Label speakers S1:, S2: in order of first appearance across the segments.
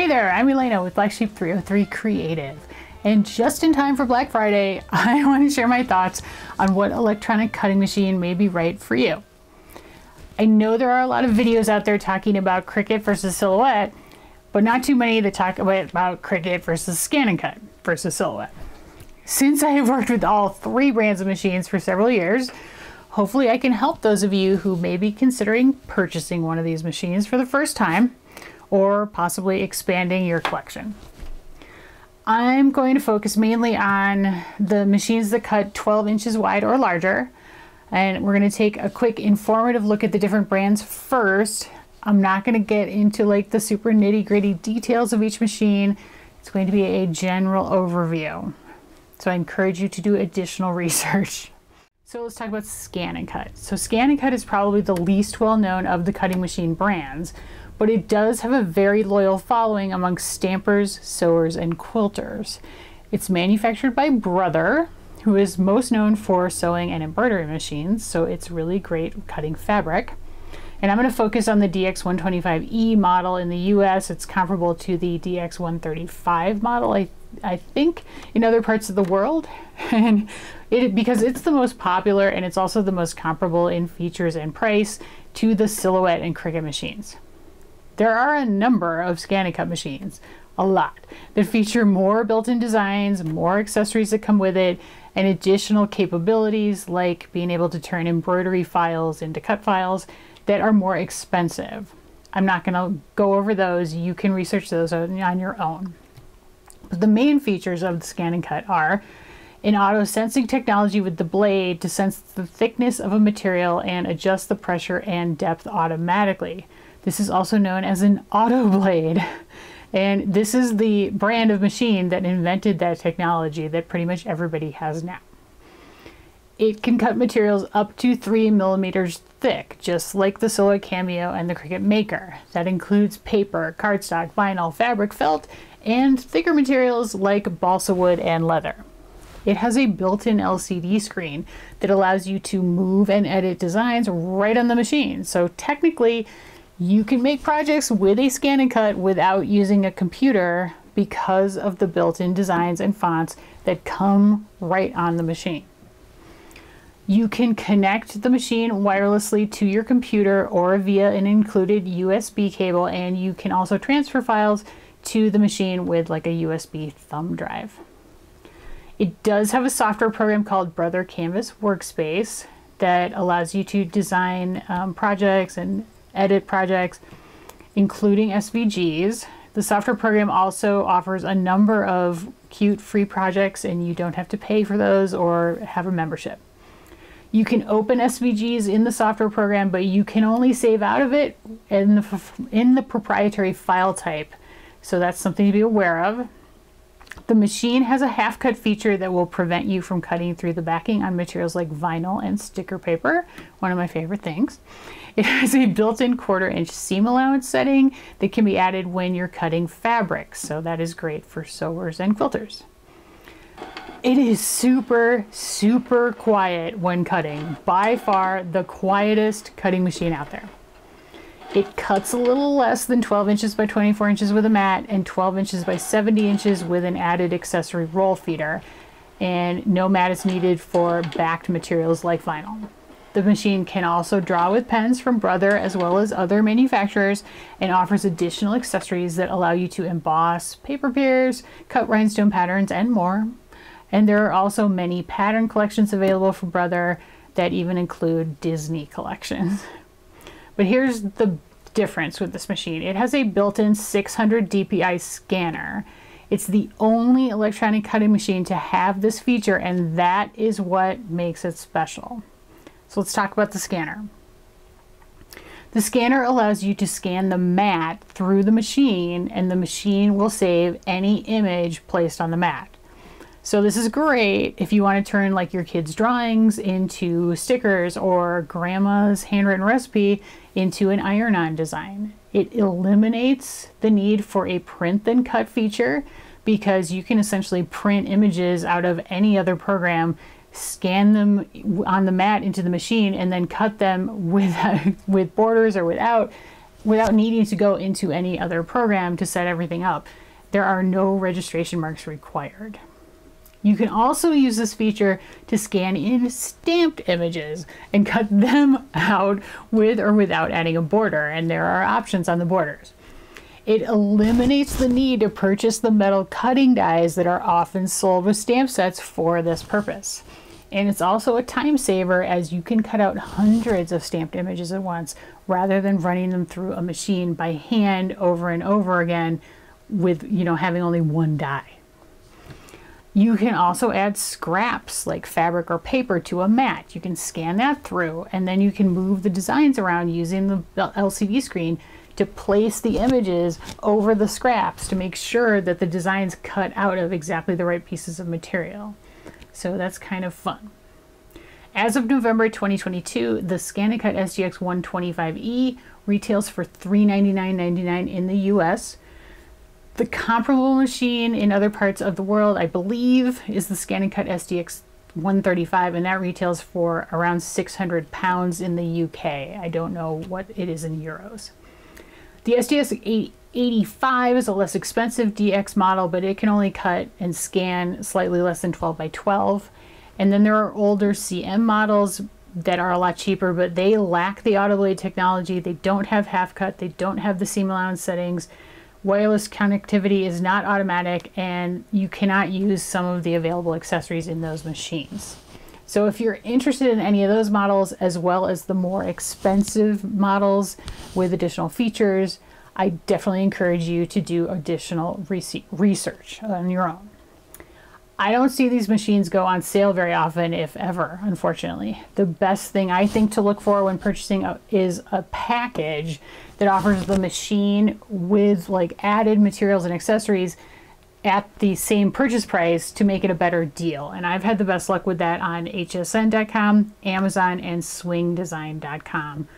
S1: Hey there, I'm Elena with Black Sheep 303 Creative. And just in time for Black Friday, I want to share my thoughts on what electronic cutting machine may be right for you. I know there are a lot of videos out there talking about Cricut versus Silhouette, but not too many that talk about, Cricut versus Scan and Cut versus Silhouette. Since I have worked with all three brands of machines for several years, hopefully I can help those of you who may be considering purchasing one of these machines for the first time or possibly expanding your collection. I'm going to focus mainly on the machines that cut 12 inches wide or larger. And we're going to take a quick informative look at the different brands first. I'm not going to get into like the super nitty gritty details of each machine. It's going to be a general overview. So I encourage you to do additional research. So let's talk about Scan and Cut. So Scan and Cut is probably the least well known of the cutting machine brands, but it does have a very loyal following among stampers, sewers, and quilters. It's manufactured by Brother, who is most known for sewing and embroidery machines, so it's really great cutting fabric. And I'm going to focus on the DX125E model in the US. It's comparable to the DX135 model, I, I think, in other parts of the world. and it, because it's the most popular and it's also the most comparable in features and price to the Silhouette and Cricut machines. There are a number of ScanNCut machines, a lot, that feature more built-in designs, more accessories that come with it, and additional capabilities like being able to turn embroidery files into cut files that are more expensive. I'm not going to go over those. You can research those on your own. But the main features of the ScanNCut are an auto sensing technology with the blade to sense the thickness of a material and adjust the pressure and depth automatically. This is also known as an auto blade. And this is the brand of machine that invented that technology that pretty much everybody has now. It can cut materials up to three millimeters thick, just like the Silhouette Cameo and the Cricut Maker. That includes paper, cardstock, vinyl, fabric, felt, and thicker materials like balsa wood and leather. It has a built-in LCD screen that allows you to move and edit designs right on the machine. So technically, you can make projects with a scan and cut without using a computer because of the built-in designs and fonts that come right on the machine. You can connect the machine wirelessly to your computer or via an included USB cable and you can also transfer files to the machine with like a USB thumb drive. It does have a software program called Brother Canvas Workspace that allows you to design um, projects and edit projects, including SVGs. The software program also offers a number of cute free projects and you don't have to pay for those or have a membership. You can open SVGs in the software program, but you can only save out of it in the, in the proprietary file type. So that's something to be aware of. The machine has a half cut feature that will prevent you from cutting through the backing on materials like vinyl and sticker paper, one of my favorite things. It has a built-in quarter inch seam allowance setting that can be added when you're cutting fabric, so that is great for sewers and quilters. It is super, super quiet when cutting. By far the quietest cutting machine out there. It cuts a little less than 12 inches by 24 inches with a mat and 12 inches by 70 inches with an added accessory roll feeder. And no mat is needed for backed materials like vinyl. The machine can also draw with pens from Brother as well as other manufacturers and offers additional accessories that allow you to emboss paper piers, cut rhinestone patterns, and more. And there are also many pattern collections available from Brother that even include Disney collections. But here's the difference with this machine. It has a built-in 600 DPI scanner. It's the only electronic cutting machine to have this feature and that is what makes it special. So let's talk about the scanner. The scanner allows you to scan the mat through the machine and the machine will save any image placed on the mat. So this is great if you want to turn like your kids' drawings into stickers or grandma's handwritten recipe into an iron-on design. It eliminates the need for a print then cut feature because you can essentially print images out of any other program, scan them on the mat into the machine, and then cut them with, with borders or without without needing to go into any other program to set everything up. There are no registration marks required. You can also use this feature to scan in stamped images and cut them out with or without adding a border, and there are options on the borders. It eliminates the need to purchase the metal cutting dies that are often sold with stamp sets for this purpose. And it's also a time saver as you can cut out hundreds of stamped images at once rather than running them through a machine by hand over and over again with, you know, having only one die. You can also add scraps like fabric or paper to a mat. You can scan that through and then you can move the designs around using the LCD screen to place the images over the scraps to make sure that the design's cut out of exactly the right pieces of material. So that's kind of fun. As of November 2022, the ScanNCut SDX 125E retails for $399.99 in the US. The comparable machine in other parts of the world, I believe, is the ScanNCut SDX 135, and that retails for around 600 pounds in the UK. I don't know what it is in euros. The SDX 85 is a less expensive DX model, but it can only cut and scan slightly less than 12 by 12. And then there are older CM models that are a lot cheaper, but they lack the AutoBlade technology. They don't have half cut, they don't have the seam allowance settings. Wireless connectivity is not automatic, and you cannot use some of the available accessories in those machines. So if you're interested in any of those models, as well as the more expensive models with additional features, I definitely encourage you to do additional research on your own. I don't see these machines go on sale very often, if ever, unfortunately. The best thing I think to look for when purchasing a, is a package that offers the machine with like added materials and accessories at the same purchase price to make it a better deal. And I've had the best luck with that on hsn.com, Amazon, and swingdesign.com.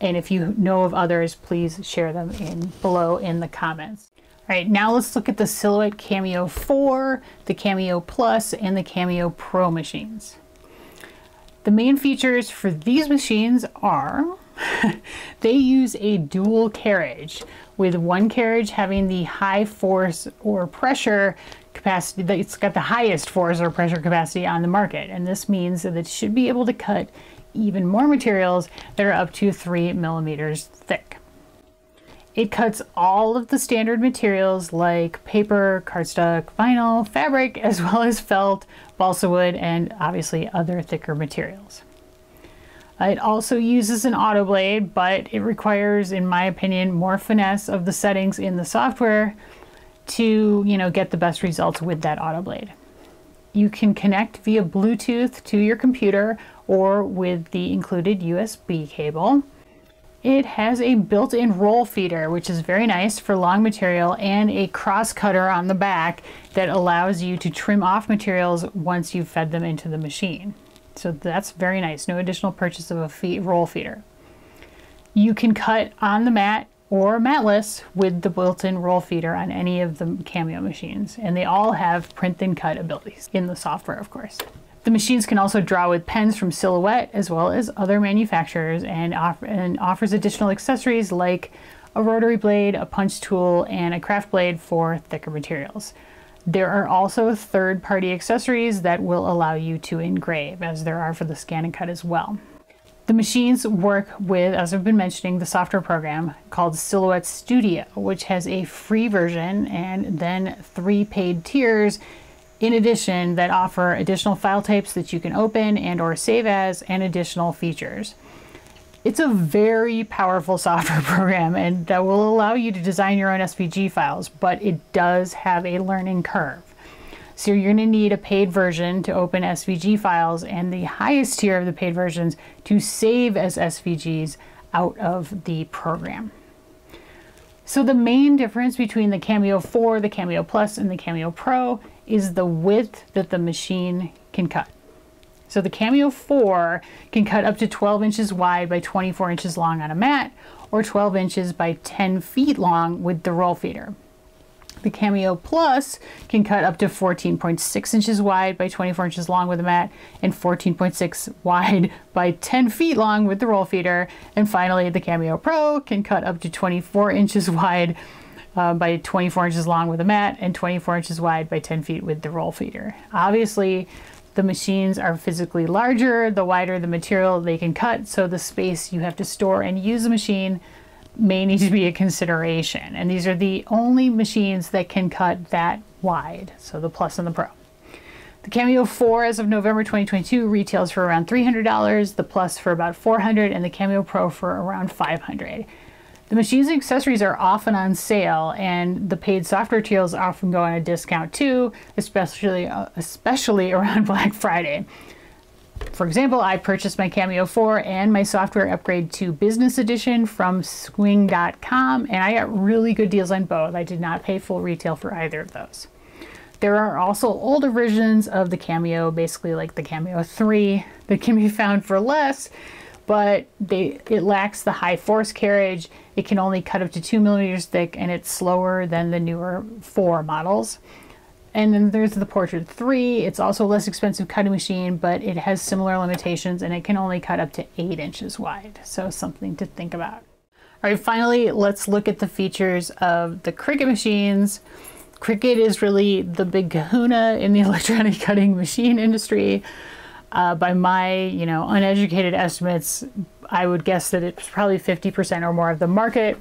S1: And if you know of others, please share them in below in the comments. All right, now let's look at the Silhouette Cameo 4, the Cameo Plus, and the Cameo Pro machines. The main features for these machines are they use a dual carriage, with one carriage having the high force or pressure capacity, it's got the highest force or pressure capacity on the market. And this means that it should be able to cut even more materials that are up to three millimeters thick. It cuts all of the standard materials like paper, cardstock, vinyl, fabric, as well as felt, balsa wood, and obviously other thicker materials. Uh, it also uses an auto blade, but it requires, in my opinion, more finesse of the settings in the software to, you know, get the best results with that auto blade. You can connect via Bluetooth to your computer or with the included USB cable. It has a built-in roll feeder, which is very nice for long material, and a cross cutter on the back that allows you to trim off materials once you've fed them into the machine. So that's very nice. No additional purchase of a roll feeder. You can cut on the mat or matless with the built-in roll feeder on any of the Cameo machines. And they all have print and cut abilities in the software, of course. The machines can also draw with pens from Silhouette as well as other manufacturers and, and offers additional accessories like a rotary blade, a punch tool, and a craft blade for thicker materials. There are also third-party accessories that will allow you to engrave, as there are for the scan and cut as well. The machines work with, as I've been mentioning, the software program called Silhouette Studio, which has a free version and then three paid tiers in addition that offer additional file types that you can open and or save as and additional features. It's a very powerful software program and that will allow you to design your own SVG files, but it does have a learning curve. So you're going to need a paid version to open SVG files and the highest tier of the paid versions to save as SVGs out of the program. So the main difference between the Cameo 4, the Cameo Plus, and the Cameo Pro is the width that the machine can cut. So the Cameo 4 can cut up to 12 inches wide by 24 inches long on a mat or 12 inches by 10 feet long with the roll feeder. The Cameo Plus can cut up to 14.6 inches wide by 24 inches long with a mat and 14.6 wide by 10 feet long with the roll feeder. And finally, the Cameo Pro can cut up to 24 inches wide uh, by 24 inches long with a mat and 24 inches wide by 10 feet with the roll feeder. Obviously, the machines are physically larger, the wider the material they can cut, so the space you have to store and use the machine may need to be a consideration. And these are the only machines that can cut that wide, so the Plus and the Pro. The Cameo 4 as of November 2022 retails for around $300, the Plus for about 400, and the Cameo Pro for around $500. The machines and accessories are often on sale, and the paid software tools often go on a discount too, especially uh, especially around Black Friday. For example, I purchased my Cameo 4 and my software upgrade to Business Edition from swing.com, and I got really good deals on both. I did not pay full retail for either of those. There are also older versions of the Cameo, basically like the Cameo 3, that can be found for less, but they it lacks the high force carriage. It can only cut up to two millimeters thick, and it's slower than the newer 4 models. And then there's the Portrait 3. It's also a less expensive cutting machine, but it has similar limitations and it can only cut up to 8 inches wide. So something to think about. All right, finally, let's look at the features of the Cricut machines. Cricut is really the big kahuna in the electronic cutting machine industry. Uh, by my, you know, uneducated estimates, I would guess that it's probably 50% or more of the market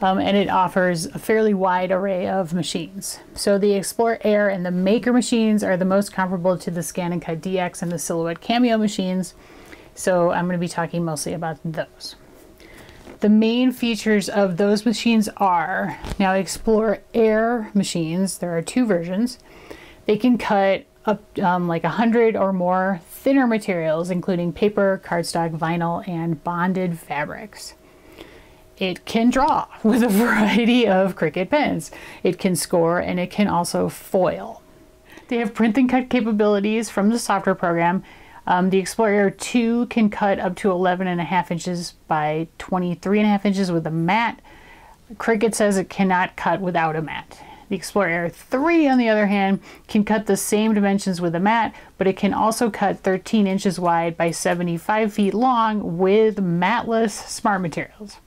S1: um, and it offers a fairly wide array of machines. So the Explore Air and the Maker machines are the most comparable to the ScanNCut DX and the Silhouette Cameo machines. So I'm going to be talking mostly about those. The main features of those machines are now Explore Air machines. There are two versions. They can cut up um, like 100 or more thinner materials, including paper, cardstock, vinyl, and bonded fabrics. It can draw with a variety of Cricut pens. It can score and it can also foil. They have print and cut capabilities from the software program. Um, the Explore Air 2 can cut up to 11 and a half inches by 23 and a half inches with a mat. Cricut says it cannot cut without a mat. The Explore Air 3, on the other hand, can cut the same dimensions with a mat, but it can also cut 13 inches wide by 75 feet long with matless smart materials.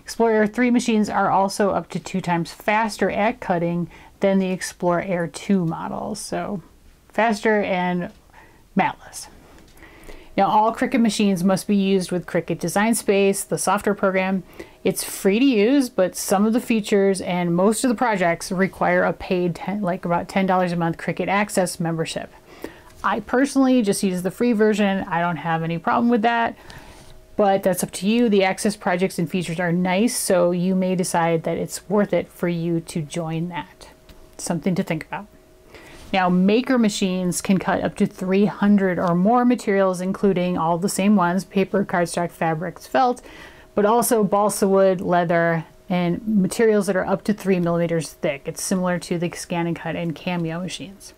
S1: Explore Air 3 machines are also up to two times faster at cutting than the Explore Air 2 models, so faster and matless. Now, all Cricut machines must be used with Cricut Design Space, the software program. It's free to use, but some of the features and most of the projects require a paid, 10, like about $10 a month Cricut Access membership. I personally just use the free version. I don't have any problem with that but that's up to you. The access projects and features are nice, so you may decide that it's worth it for you to join that. Something to think about. Now, maker machines can cut up to 300 or more materials, including all the same ones paper, cardstock, fabrics, felt, but also balsa wood, leather, and materials that are up to 3 millimeters thick. It's similar to the scan and cut and Cameo machines.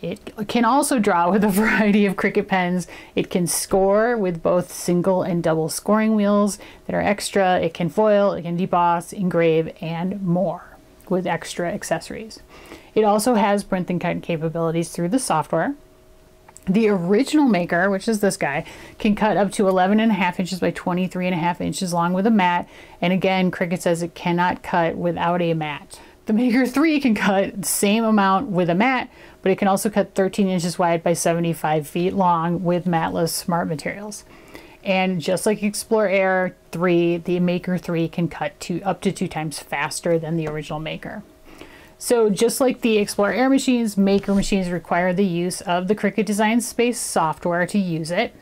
S1: It can also draw with a variety of Cricut pens. It can score with both single and double scoring wheels that are extra. It can foil, it can deboss, engrave, and more with extra accessories. It also has print and cut capabilities through the software. The original maker, which is this guy, can cut up to 11 and a half inches by 23 and a half inches long with a mat. And again, Cricut says it cannot cut without a mat. The Maker 3 can cut the same amount with a mat, but it can also cut 13 inches wide by 75 feet long with matless smart materials. And just like Explore Air 3, the Maker 3 can cut to up to two times faster than the original Maker. So just like the Explore Air machines, Maker machines require the use of the Cricut Design Space software to use it.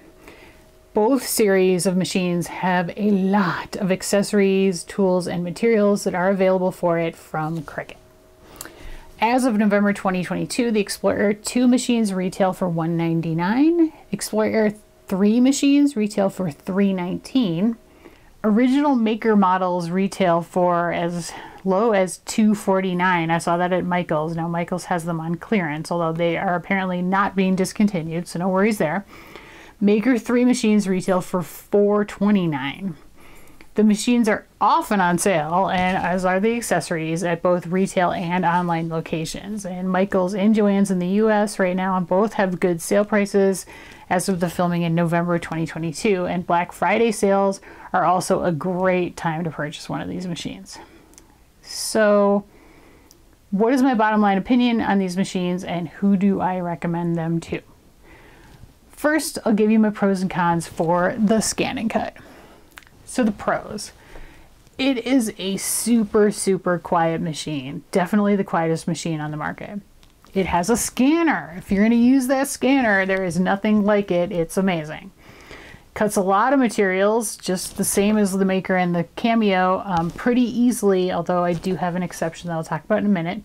S1: Both series of machines have a lot of accessories, tools, and materials that are available for it from Cricut. As of November 2022, the Explore Air 2 machines retail for 199. Explore Air 3 machines retail for 319. Original maker models retail for as low as 249. I saw that at Michaels. Now Michaels has them on clearance, although they are apparently not being discontinued, so no worries there. Maker 3 machines retail for 429. The machines are often on sale, and as are the accessories at both retail and online locations. And Michael's and Joann's in the US right now both have good sale prices as of the filming in November 2022. And Black Friday sales are also a great time to purchase one of these machines. So, what is my bottom line opinion on these machines, and who do I recommend them to? First, I'll give you my pros and cons for the scan and cut. So the pros. It is a super, super quiet machine. Definitely the quietest machine on the market. It has a scanner. If you're going to use that scanner, there is nothing like it. It's amazing. Cuts a lot of materials, just the same as the Maker and the Cameo, um, pretty easily, although I do have an exception that I'll talk about in a minute.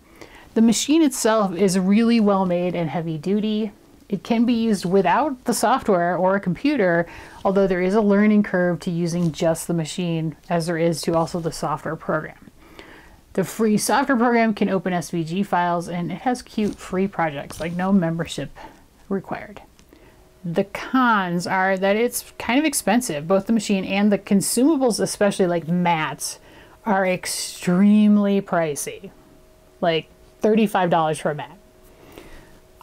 S1: The machine itself is really well made and heavy duty. It can be used without the software or a computer, although there is a learning curve to using just the machine as there is to also the software program. The free software program can open SVG files and it has cute free projects, like no membership required. The cons are that it's kind of expensive. Both the machine and the consumables, especially like mats, are extremely pricey. Like $35 for a mat.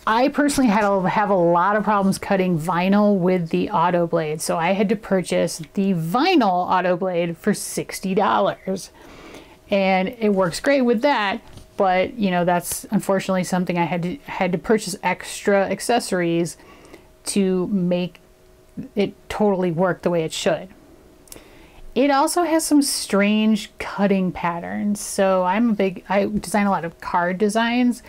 S1: I personally had to have a lot of problems cutting vinyl with the auto blade, so I had to purchase the vinyl auto blade for $60. And it works great with that, but you know, that's unfortunately something I had to had to purchase extra accessories to make it totally work the way it should. It also has some strange cutting patterns. So I'm a big I design a lot of card designs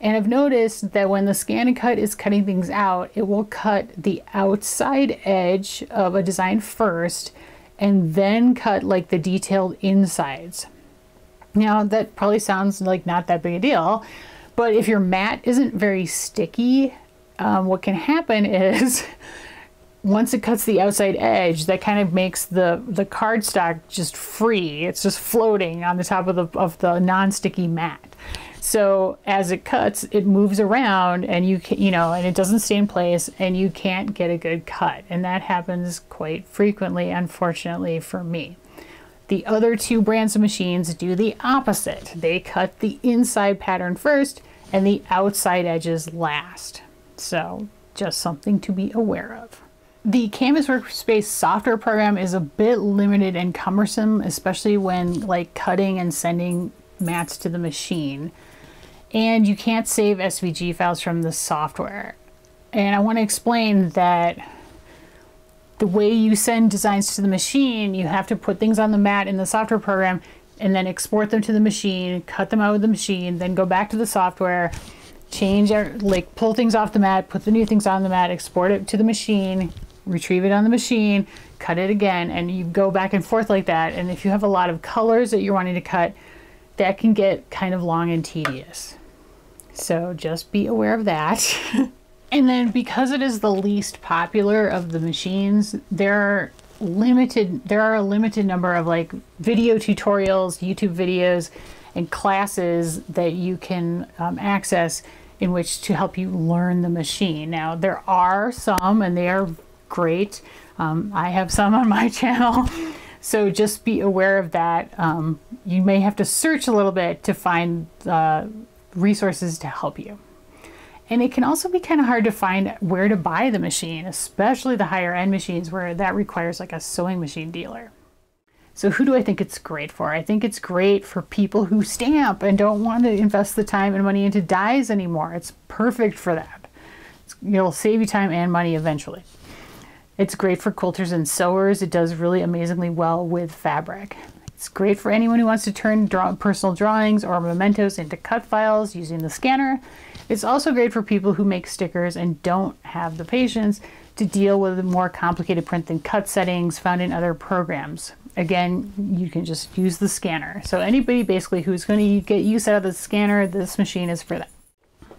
S1: and I've noticed that when the scan and cut is cutting things out, it will cut the outside edge of a design first and then cut like the detailed insides. Now, that probably sounds like not that big a deal, but if your mat isn't very sticky, um, what can happen is once it cuts the outside edge, that kind of makes the, the cardstock just free. It's just floating on the top of the, of the non-sticky mat. So as it cuts, it moves around and you can, you know, and it doesn't stay in place and you can't get a good cut. And that happens quite frequently, unfortunately for me. The other two brands of machines do the opposite. They cut the inside pattern first and the outside edges last. So just something to be aware of. The Canvas Workspace software program is a bit limited and cumbersome, especially when like cutting and sending mats to the machine and you can't save SVG files from the software. And I want to explain that the way you send designs to the machine, you have to put things on the mat in the software program and then export them to the machine, cut them out of the machine, then go back to the software, change, like pull things off the mat, put the new things on the mat, export it to the machine, retrieve it on the machine, cut it again, and you go back and forth like that. And if you have a lot of colors that you're wanting to cut, that can get kind of long and tedious. So just be aware of that. and then because it is the least popular of the machines, there are limited there are a limited number of like video tutorials, YouTube videos, and classes that you can um, access in which to help you learn the machine. Now there are some and they are great. Um, I have some on my channel. So just be aware of that. Um, you may have to search a little bit to find uh, resources to help you. And it can also be kind of hard to find where to buy the machine, especially the higher end machines where that requires like a sewing machine dealer. So who do I think it's great for? I think it's great for people who stamp and don't want to invest the time and money into dies anymore. It's perfect for that. It'll save you time and money eventually. It's great for quilters and sewers. It does really amazingly well with fabric. It's great for anyone who wants to turn draw personal drawings or mementos into cut files using the scanner. It's also great for people who make stickers and don't have the patience to deal with the more complicated print and cut settings found in other programs. Again, you can just use the scanner. So anybody basically who's going to get use out of the scanner, this machine is for them.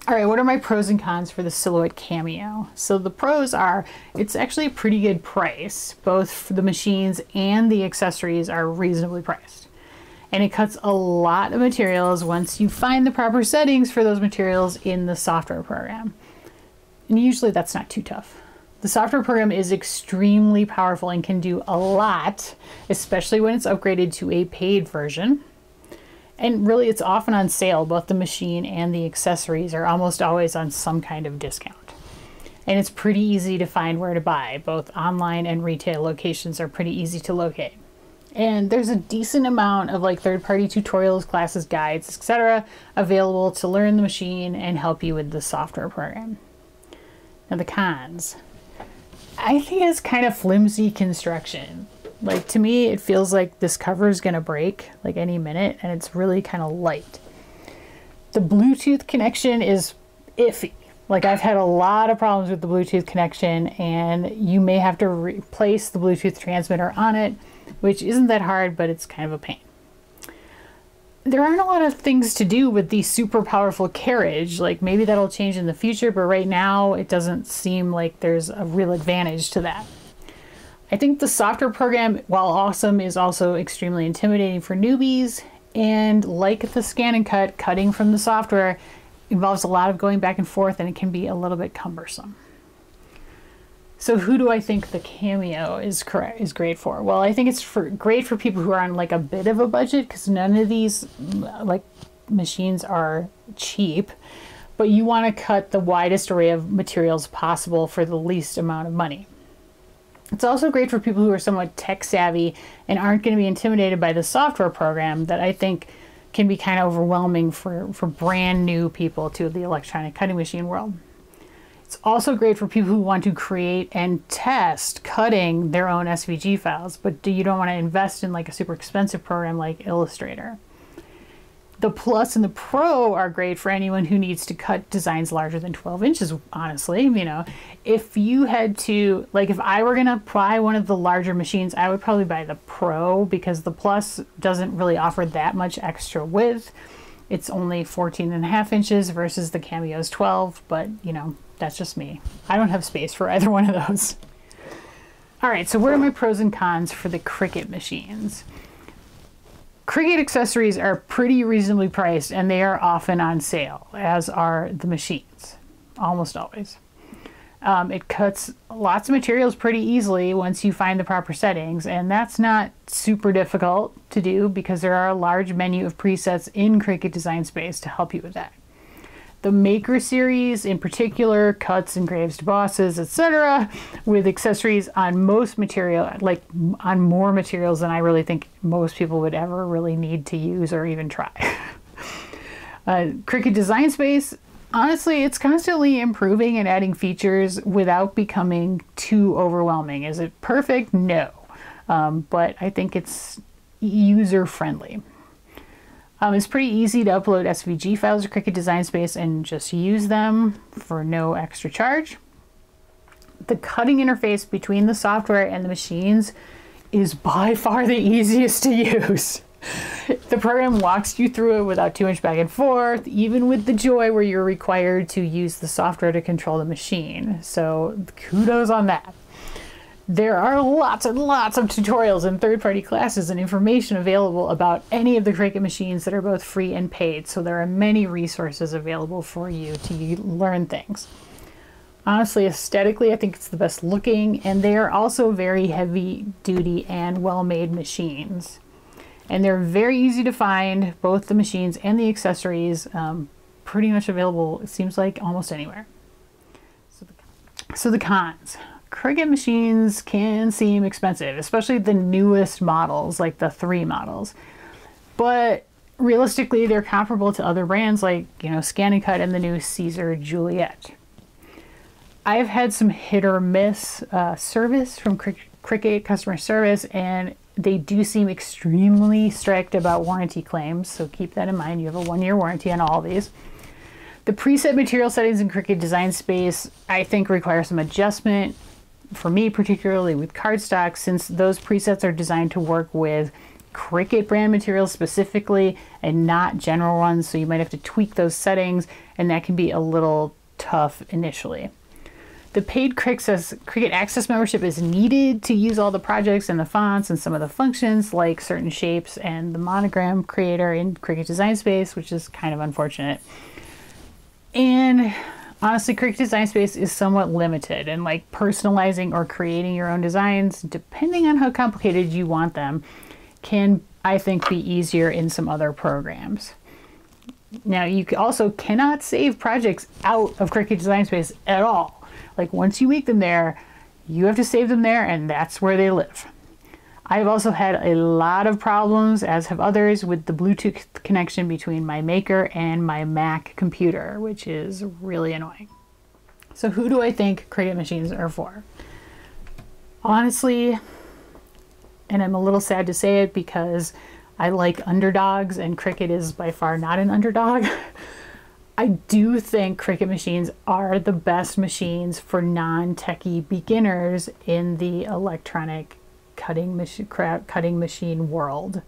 S1: All right, what are my pros and cons for the Silhouette Cameo? So the pros are it's actually a pretty good price. Both the machines and the accessories are reasonably priced. And it cuts a lot of materials once you find the proper settings for those materials in the software program. And usually that's not too tough. The software program is extremely powerful and can do a lot, especially when it's upgraded to a paid version. And really, it's often on sale. Both the machine and the accessories are almost always on some kind of discount. And it's pretty easy to find where to buy. Both online and retail locations are pretty easy to locate. And there's a decent amount of like third party tutorials, classes, guides, etc., available to learn the machine and help you with the software program. Now, the cons. I think it's kind of flimsy construction. Like to me, it feels like this cover is gonna break like any minute, and it's really kind of light. The Bluetooth connection is iffy. Like I've had a lot of problems with the Bluetooth connection, and you may have to replace the Bluetooth transmitter on it, which isn't that hard, but it's kind of a pain there aren't a lot of things to do with the super powerful carriage. Like maybe that'll change in the future, but right now it doesn't seem like there's a real advantage to that. I think the software program, while awesome, is also extremely intimidating for newbies. And like the scan and cut, cutting from the software involves a lot of going back and forth and it can be a little bit cumbersome. So who do I think the cameo is correct is great for? Well, I think it's for great for people who are on like a bit of a budget because none of these like machines are cheap, but you want to cut the widest array of materials possible for the least amount of money. It's also great for people who are somewhat tech savvy and aren't going to be intimidated by the software program that I think can be kind of overwhelming for, for brand new people to the electronic cutting machine world. It's also great for people who want to create and test cutting their own SVG files, but do you don't want to invest in like a super expensive program like Illustrator. The Plus and the Pro are great for anyone who needs to cut designs larger than 12 inches, honestly. You know, if you had to, like, if I were going to buy one of the larger machines, I would probably buy the Pro because the Plus doesn't really offer that much extra width. It's only 14 and a half inches versus the Cameo's 12, but, you know, that's just me. I don't have space for either one of those. All right, so what are my pros and cons for the Cricut machines? Cricut accessories are pretty reasonably priced and they are often on sale, as are the machines, almost always. Um, it cuts lots of materials pretty easily once you find the proper settings, and that's not super difficult to do because there are a large menu of presets in Cricut Design Space to help you with that. The Maker series, in particular, cuts, and engraves, bosses, etc., with accessories on most material, like on more materials than I really think most people would ever really need to use or even try. uh, Cricut Design Space, honestly, it's constantly improving and adding features without becoming too overwhelming. Is it perfect? No. Um, but I think it's user friendly. Um, it's pretty easy to upload SVG files to Cricut Design Space and just use them for no extra charge. The cutting interface between the software and the machines is by far the easiest to use. the program walks you through it without too much back and forth, even with the joy where you're required to use the software to control the machine. So kudos on that. There are lots and lots of tutorials and third-party classes and information available about any of the Cricut machines that are both free and paid, so there are many resources available for you to learn things. Honestly, aesthetically, I think it's the best looking, and they are also very heavy duty and well-made machines. And they're very easy to find, both the machines and the accessories, um, pretty much available, it seems like, almost anywhere. So the, so the cons. Cricut machines can seem expensive, especially the newest models, like the 3 models. But realistically, they're comparable to other brands like, you know, ScanNCut and the new Caesar Juliet. I've had some hit or miss uh, service from Cricut customer service, and they do seem extremely strict about warranty claims, so keep that in mind. You have a one year warranty on all these. The preset material settings in Cricut Design Space, I think, require some adjustment for me particularly with cardstock, since those presets are designed to work with Cricut brand materials specifically and not general ones, so you might have to tweak those settings, and that can be a little tough initially. The paid Cricut Access membership is needed to use all the projects and the fonts and some of the functions like certain shapes and the monogram creator in Cricut Design Space, which is kind of unfortunate. And honestly, Cricut Design Space is somewhat limited and like personalizing or creating your own designs, depending on how complicated you want them, can, I think, be easier in some other programs. Now, you also cannot save projects out of Cricut Design Space at all. Like once you make them there, you have to save them there and that's where they live. I've also had a lot of problems, as have others, with the Bluetooth connection between my Maker and my Mac computer, which is really annoying. So who do I think Cricut machines are for? Honestly, and I'm a little sad to say it because I like underdogs and Cricut is by far not an underdog. I do think Cricut machines are the best machines for non-techie beginners in the electronic cutting, machi- cutting machine world.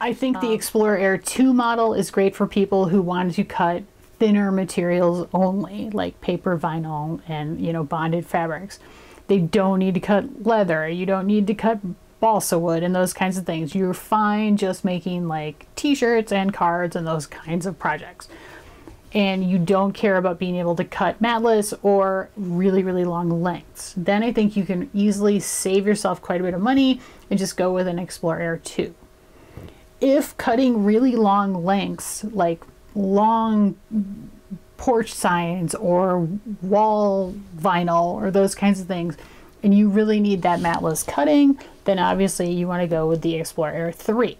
S1: I think the um, Explorer Air 2 model is great for people who want to cut thinner materials only, like paper, vinyl, and you know bonded fabrics. They don't need to cut leather. You don't need to cut balsa wood and those kinds of things. You're fine just making like t-shirts and cards and those kinds of projects. And you don't care about being able to cut matless or really, really long lengths. Then I think you can easily save yourself quite a bit of money and just go with an Explorer Air 2. If cutting really long lengths, like long porch signs or wall vinyl or those kinds of things, and you really need that matless cutting, then obviously you want to go with the Explorer Air 3.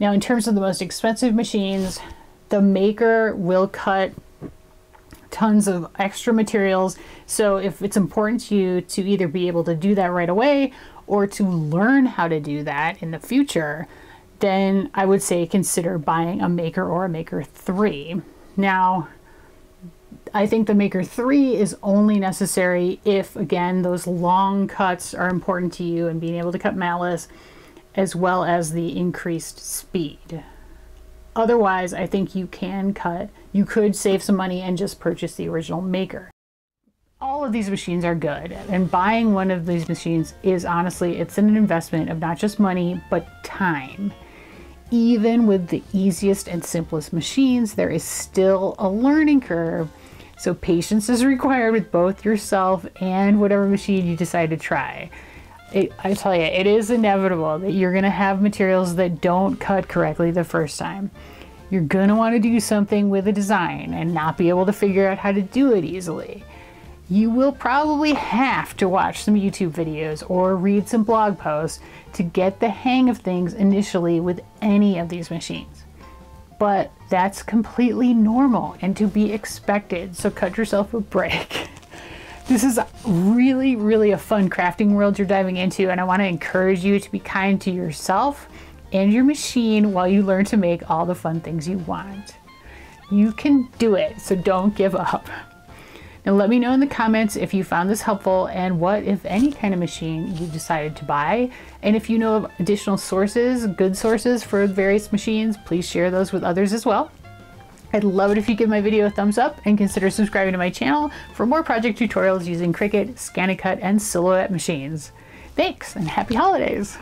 S1: Now in terms of the most expensive machines, the maker will cut tons of extra materials. So if it's important to you to either be able to do that right away or to learn how to do that in the future, then I would say consider buying a Maker or a Maker 3. Now, I think the Maker 3 is only necessary if, again, those long cuts are important to you and being able to cut matless, as well as the increased speed. Otherwise, I think you can cut, you could save some money and just purchase the original Maker. All of these machines are good, and buying one of these machines is honestly, it's an investment of not just money, but time. Even with the easiest and simplest machines, there is still a learning curve so patience is required with both yourself and whatever machine you decide to try. It, I tell you, it is inevitable that you're going to have materials that don't cut correctly the first time. You're going to want to do something with a design and not be able to figure out how to do it easily. You will probably have to watch some YouTube videos or read some blog posts to get the hang of things initially with any of these machines but that's completely normal and to be expected. So cut yourself a break. This is really, really a fun crafting world you're diving into, and I want to encourage you to be kind to yourself and your machine while you learn to make all the fun things you want. You can do it, so don't give up. Now let me know in the comments if you found this helpful and what, if any, kind of machine you decided to buy. And if you know of additional sources, good sources for various machines, please share those with others as well. I'd love it if you give my video a thumbs up and consider subscribing to my channel for more project tutorials using Cricut, ScanNCut, and Silhouette machines. Thanks and happy holidays!